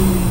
you.